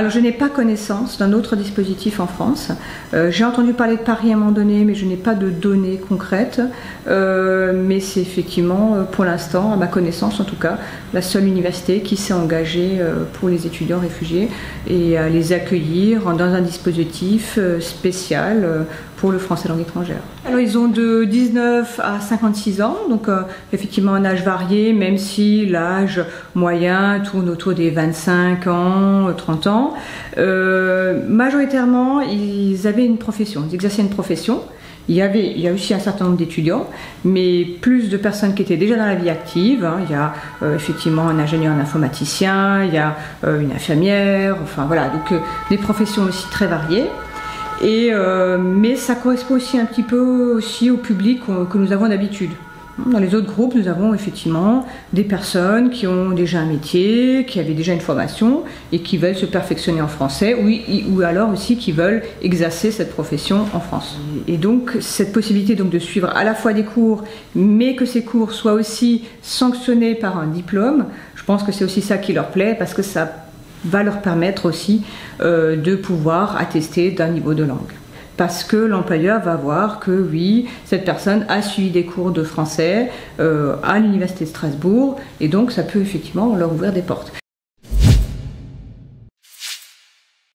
Alors je n'ai pas connaissance d'un autre dispositif en France. Euh, j'ai entendu parler de Paris à un moment donné, mais je n'ai pas de données concrètes. Euh, mais c'est effectivement, euh, pour l'instant, à ma connaissance en tout cas, la seule université qui s'est engagée pour les étudiants réfugiés et à les accueillir dans un dispositif spécial le français langue étrangère. Alors ils ont de 19 à 56 ans, donc effectivement un âge varié, même si l'âge moyen tourne autour des 25 ans, 30 ans. Euh, majoritairement, ils avaient une profession, ils exerçaient une profession. Il y, avait, il y a aussi un certain nombre d'étudiants, mais plus de personnes qui étaient déjà dans la vie active. Hein. Il y a euh, effectivement un ingénieur, un informaticien, il y a euh, une infirmière, enfin voilà, donc des professions aussi très variées. Et, mais ça correspond aussi un petit peu aussi au public que nous avons d'habitude. Dans les autres groupes, nous avons effectivement des personnes qui ont déjà un métier, qui avaient déjà une formation et qui veulent se perfectionner en français ou, ou alors aussi qui veulent exercer cette profession en France. Et donc cette possibilité donc de suivre à la fois des cours, mais que ces cours soient aussi sanctionnés par un diplôme, je pense que c'est aussi ça qui leur plaît parce que ça va leur permettre aussi euh, de pouvoir attester d'un niveau de langue parce que l'employeur va voir que oui, cette personne a suivi des cours de français euh, à l'université de Strasbourg et donc ça peut effectivement leur ouvrir des portes.